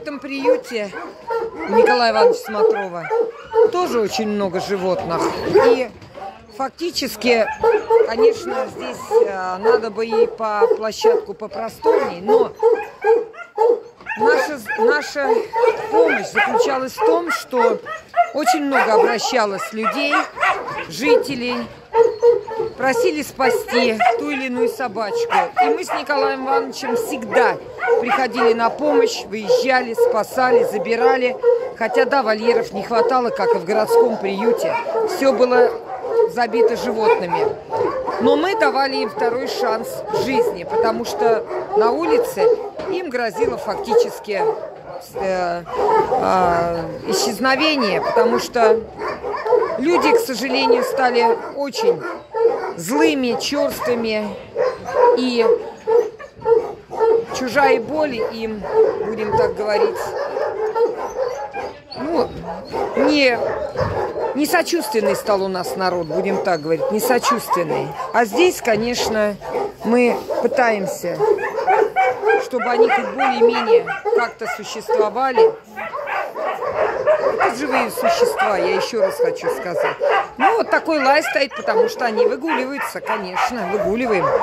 этом приюте Николая Ивановича Смотрова тоже очень много животных. И фактически, конечно, здесь э, надо бы и по площадку попросторней, но наша, наша помощь заключалась в том, что очень много обращалось людей, жителей, просили спасти ту или иную собачку. И мы с Николаем Ивановичем всегда приходили на помощь, выезжали, спасали, забирали. Хотя, да, вольеров не хватало, как и в городском приюте. Все было забито животными. Но мы давали им второй шанс жизни, потому что на улице им грозило фактически э, э, исчезновение, потому что люди, к сожалению, стали очень злыми, черствыми и чужая боль им, будем так говорить, ну, не, не сочувственный стал у нас народ, будем так говорить, не сочувственный. А здесь, конечно, мы пытаемся, чтобы они хоть более-менее как-то существовали. Это живые существа, я еще раз хочу сказать. Ну, вот такой лай стоит, потому что они выгуливаются, конечно, выгуливаем.